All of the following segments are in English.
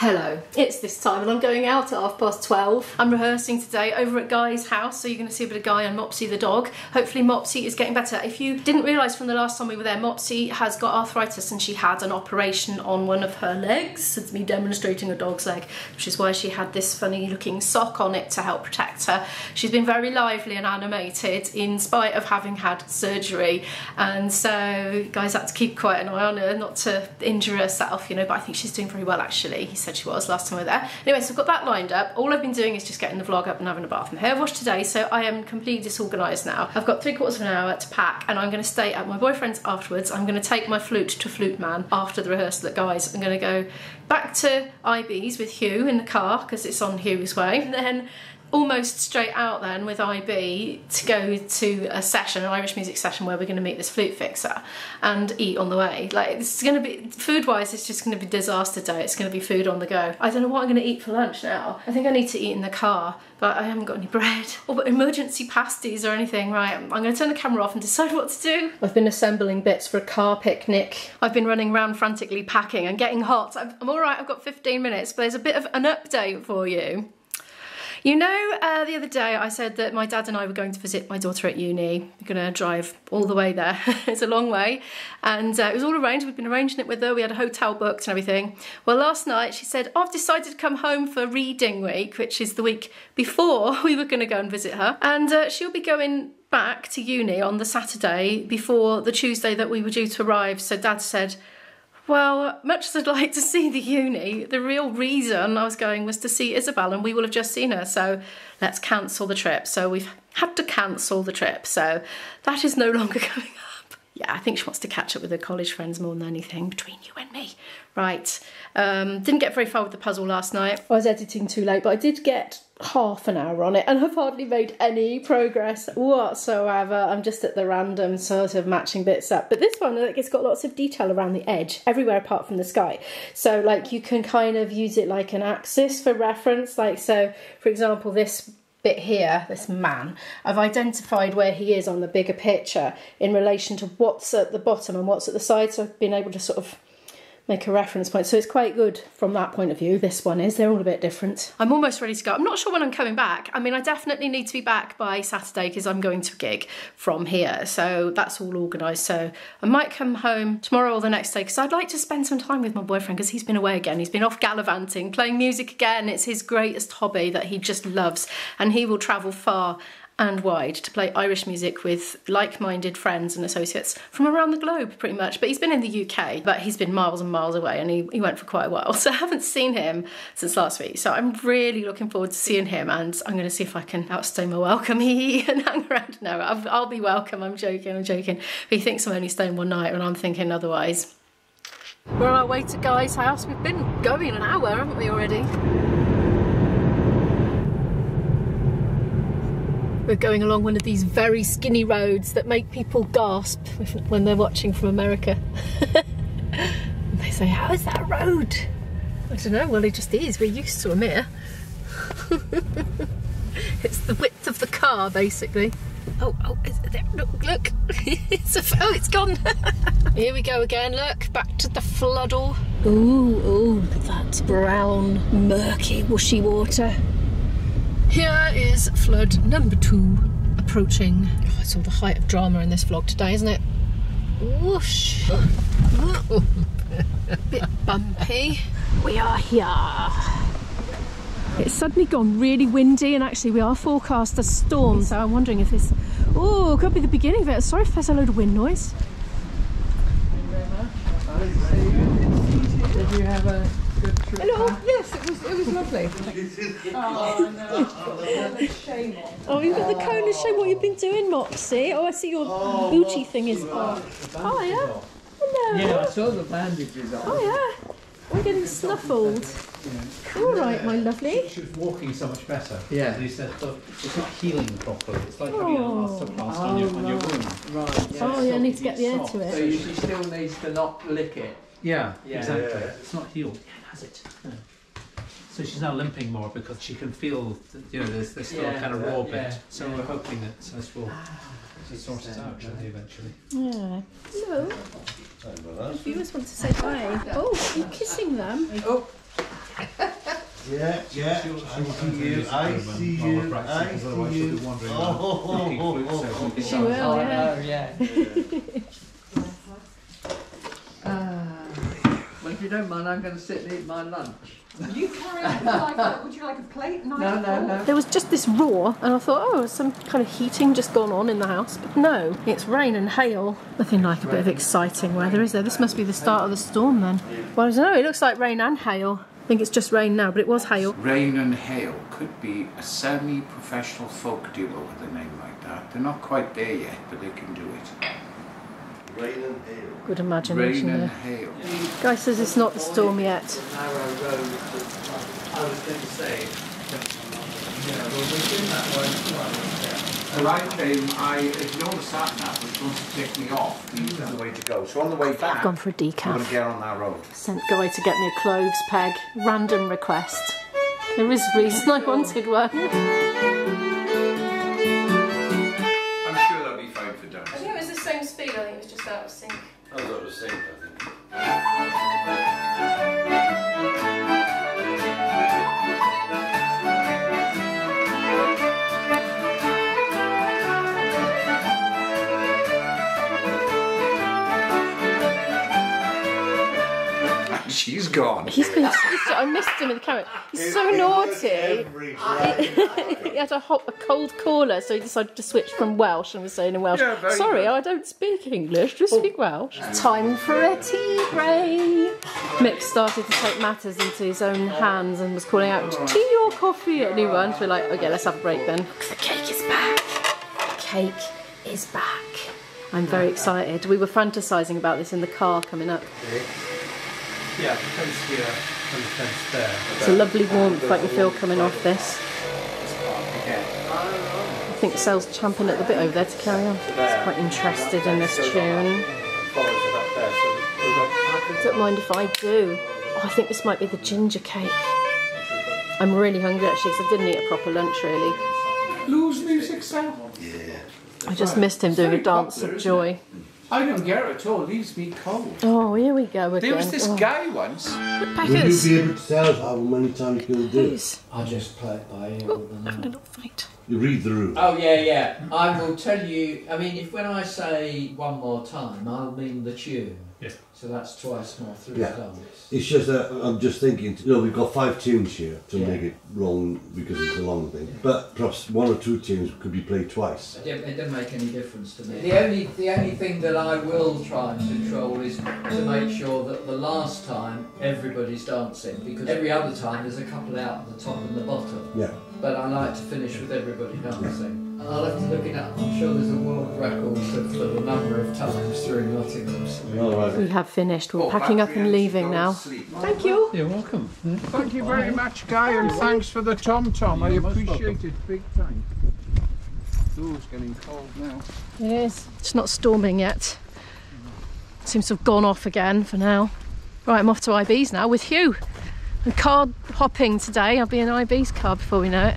Hello, it's this time and I'm going out at half past 12. I'm rehearsing today over at Guy's house, so you're going to see a bit of Guy and Mopsi the dog. Hopefully Mopsi is getting better. If you didn't realise from the last time we were there, Mopsi has got arthritis and she had an operation on one of her legs. It's me demonstrating a dog's leg, which is why she had this funny looking sock on it to help protect her. She's been very lively and animated in spite of having had surgery and so Guy's had to keep quite an eye on her not to injure herself, you know, but I think she's doing very well actually. Said she was last time we were there. Anyway, so I've got that lined up. All I've been doing is just getting the vlog up and having a bath and hair wash today, so I am completely disorganised now. I've got three quarters of an hour to pack and I'm going to stay at my boyfriend's afterwards. I'm going to take my flute to Flute Man after the rehearsal at Guys. I'm going to go back to IB's with Hugh in the car because it's on Hugh's way. And then almost straight out then with IB to go to a session, an Irish music session where we're going to meet this flute fixer and eat on the way. Like it's going to be, food wise, it's just going to be disaster day. It's going to be food on the go. I don't know what I'm going to eat for lunch now. I think I need to eat in the car, but I haven't got any bread or emergency pasties or anything. Right, I'm going to turn the camera off and decide what to do. I've been assembling bits for a car picnic. I've been running around frantically packing and getting hot. I'm all right, I've got 15 minutes, but there's a bit of an update for you. You know, uh, the other day I said that my dad and I were going to visit my daughter at uni. We're going to drive all the way there. it's a long way. And uh, it was all arranged. We've been arranging it with her. We had a hotel booked and everything. Well, last night she said, I've decided to come home for reading week, which is the week before we were going to go and visit her. And uh, she'll be going back to uni on the Saturday before the Tuesday that we were due to arrive. So dad said, well, much as I'd like to see the uni, the real reason I was going was to see Isabel and we will have just seen her. So let's cancel the trip. So we've had to cancel the trip. So that is no longer going up. Yeah, I think she wants to catch up with her college friends more than anything between you and me. Right. Um, didn't get very far with the puzzle last night. I was editing too late, but I did get half an hour on it and I've hardly made any progress whatsoever. I'm just at the random sort of matching bits up. But this one, like, it's got lots of detail around the edge, everywhere apart from the sky. So like you can kind of use it like an axis for reference. Like so, for example, this bit here, this man, I've identified where he is on the bigger picture in relation to what's at the bottom and what's at the side. So I've been able to sort of make a reference point. So it's quite good from that point of view. This one is, they're all a bit different. I'm almost ready to go. I'm not sure when I'm coming back. I mean, I definitely need to be back by Saturday because I'm going to a gig from here. So that's all organised. So I might come home tomorrow or the next day because I'd like to spend some time with my boyfriend because he's been away again. He's been off gallivanting, playing music again. It's his greatest hobby that he just loves and he will travel far and wide to play Irish music with like-minded friends and associates from around the globe pretty much. But he's been in the UK but he's been miles and miles away and he, he went for quite a while. So I haven't seen him since last week. So I'm really looking forward to seeing him and I'm going to see if I can outstay my welcome. He and hang around. No I'll, I'll be welcome. I'm joking I'm joking. But he thinks I'm only staying one night and I'm thinking otherwise. We're on our way to Guy's house. We've been going an hour haven't we already We're going along one of these very skinny roads that make people gasp when they're watching from America. they say, how is that road? I don't know, well it just is, we're used to them here. it's the width of the car basically. Oh, oh, there, look, look. it's a, oh, it's gone. Here we go again, look, back to the floodle. Ooh, ooh, that brown, murky, whooshy water. Here is flood number two approaching. Oh, it's all the height of drama in this vlog today, isn't it? Whoosh. Bit bumpy. We are here. It's suddenly gone really windy and actually we are forecast a storm so I'm wondering if this oh could be the beginning of it. Sorry if there's a load of wind noise. Did you have a good trip Hello. back? Yes, it was. It was lovely. Oh, no. Shame on. Oh, you've got the cone of shame what you've been doing, Mopsi. Oh, I see your oh, booty thing is on. Oh, yeah. Hello. Yeah, I saw the bandages oh, on. Oh, yeah. We're getting snuffled. All right, my lovely. She was walking so much better. Yeah. And he said, "Look, it's not healing properly. It's like having an Oh. osteoblast on, your, on your wound. Right, yeah. Oh, yeah, I need to get the air soft. to it. you, she still needs to not lick it. Yeah, Yeah. exactly. Yeah. It's not healed. Yeah, has it? No. So she's now limping more because she can feel, that, you know, there's this little Yeah, kind of raw yeah, bit. So yeah. we're hoping that this will ah. sort it out shall we, eventually. Yeah. Hello. If viewers want to say hi. Oh, you're kissing them. Oh, Yeah, yeah. She'll- I she'll see you. this I room see and you. follow practice, I because see otherwise she'll you. be wandering Oh, around ho, looking ho, fruits ho, every ho, day. She ho. will, Oh, yeah. no, yeah. Ah. well, if you don't mind, I'm going to sit and eat my lunch. You carry on. Would you like a, would you like a plate? Knife, No, no, no. There was just this roar, and I thought, oh, some kind of heating just gone on in the house. But no, it's rain and hail. Nothing like a bit of exciting weather, is there? This must be the start of the storm then. Well, I don't know, it looks like rain and hail. I think it's just rain now, but it was hail. Rain and Hail could be a semi-professional folk duo with a name like that. They're not quite there yet, but they can do it. Rain and hail. Good Rain imagination and there. Hail. Guy says it's not the storm yet. Narrow road. I was going to say, yeah, well, we're in that way. The right time, I ignored the sat nav, which wants to take me off. This is the way to go. So on the way back, Gone for a I'm going decaf. to get on that road. Sent Guy to get me a cloves peg. Random request. There is a reason I wanted one. Same speed, I think it was just out of sync. I thought the same, I think. She's gone. He's been. He's, I missed him in the camera. He's so It- it naughty. Every he had a, hot, a cold caller, so he decided to switch from Welsh and was saying in Welsh, Yeah, Sorry, good. I don't speak English, just speak Welsh. Time for a tea break. Mick started to take matters into his own hands and was calling out, Tea or coffee, At anyone? So we're like, Okay, let's have a break then. The cake is back. The cake is back. I'm very excited. We were fantasising about this in the car coming up. Yeah, the fence here and the fence there. It's a lovely warmth I can feel coming off this. I think Sel's champing at the bit over there to carry on. He's quite interested in this tune. Don't mind if I do. Oh, I think this might be the ginger cake. I'm really hungry actually because I didn't eat a proper lunch really. Blues music, Sal? Yeah. I just missed him doing a dance of joy. I don't get it at all. Leaves me cold. Oh, here we go again. There was this oh. guy once. Will you be able to tell us how many times you'll do it? I'll just play it by ear. oh, having a little fight? You read the room. Oh yeah, yeah. I will tell you. I mean, if when I say one more time, I'll mean the tune. Yeah. So that's twice more three Yeah. times. It's just that I'm just thinking, you know, we've got five tunes here to Yeah. make it wrong because it's a long thing. But perhaps one or two tunes could be played twice. It didn't, it didn't make any difference to me. The only the only thing that I will try and control is to make sure that the last time everybody's dancing because every other time there's a couple out at the top and the bottom. Yeah. But I like to finish with everybody dancing. I'll have to look it up. I'm sure there's a world record for, for the number of times during Nottingham. All right. We have finished. We're Oh, packing up and leaving going now. Thank you. You're welcome. Thank you very much, Guy, and thanks for the tom tom. I appreciate it big time. Oh, it's getting cold now. It is. It's not storming yet. Seems to have gone off again for now. Right, I'm off to IB's now with Hugh. I'm car hopping today. I'll be in IB's car before we know it.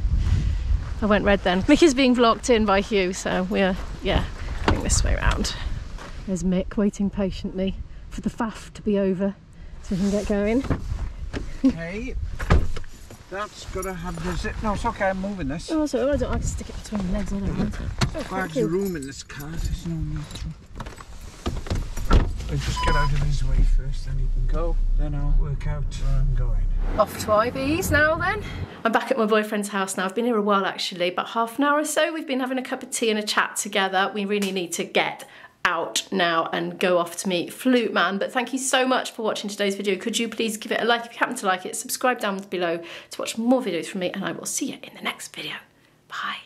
I went red then. Mick is being blocked in by Hugh, so we're, yeah, going this way round. There's Mick waiting patiently for the faff to be over so we can get going. Okay. that's gonna have the zip. No, it's okay, I'm moving this. Oh, so I don't have to stick it between my legs, I don't want it. Bags oh, you. room in this car, there's no need to. I'll just get out of his way first, then he can go. Then I'll work out where I'm going. Off to IB's now then. I'm back at my boyfriend's house now. I've been here a while actually, about half an hour or so. We've been having a cup of tea and a chat together. We really need to get out now and go off to meet Flute Man. But thank you so much for watching today's video. Could you please give it a like if you happen to like it, subscribe down below to watch more videos from me, and I will see you in the next video. Bye.